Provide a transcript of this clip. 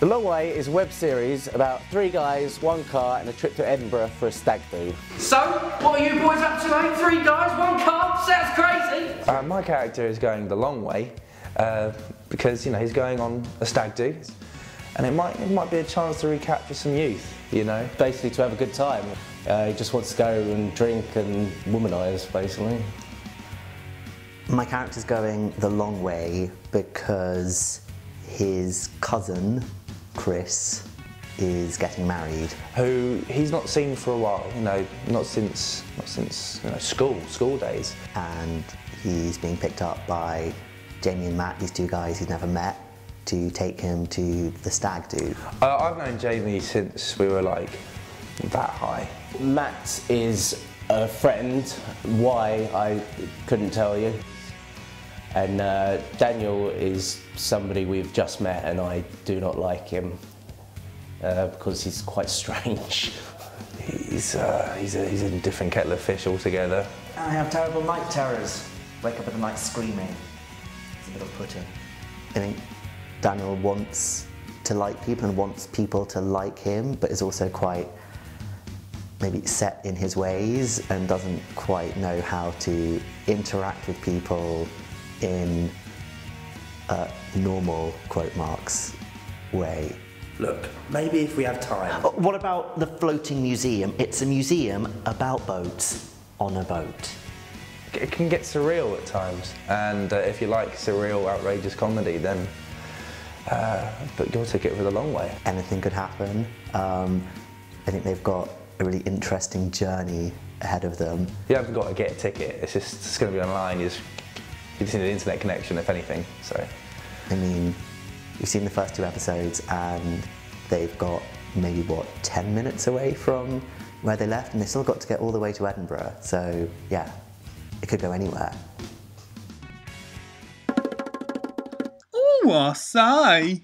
The Long Way is a web series about three guys, one car, and a trip to Edinburgh for a stag do. So, what are you boys up to, eh? Three guys, one car? Sounds crazy. Uh, my character is going the long way uh, because you know he's going on a stag do, and it might it might be a chance to recapture some youth. You know, Basically, to have a good time. Uh, he just wants to go and drink and womanise, basically. My character's going the long way because his cousin, Chris, is getting married. who he's not seen for a while. You know, not since not since you know, school school days. and he's being picked up by Jamie and Matt, these two guys he's never met, to take him to the stag do. Uh, I've known Jamie since we were like that high. Matt is a friend. Why, I couldn't tell you. And uh, Daniel is somebody we've just met, and I do not like him uh, because he's quite strange. He's uh, he's a, he's a different kettle of fish altogether. I have terrible night terrors. Wake up in the night screaming. It's a bit of putting. I think Daniel wants to like people and wants people to like him, but is also quite maybe set in his ways and doesn't quite know how to interact with people in a normal quote marks way. Look, maybe if we have time. What about the floating museum? It's a museum about boats on a boat. It can get surreal at times, and uh, if you like surreal, outrageous comedy, then uh, book your ticket for the long way. anything could happen. Um, I think they've got a really interesting journey ahead of them. You haven't got to get a ticket. It's just it's going to be online. You just, you just seen an internet connection, if anything. So. I mean, we've seen the first two episodes and they've got maybe what 10 minutes away from where they left and they still got to get all the way to Edinburgh. So yeah, it could go anywhere. Ooh, I say.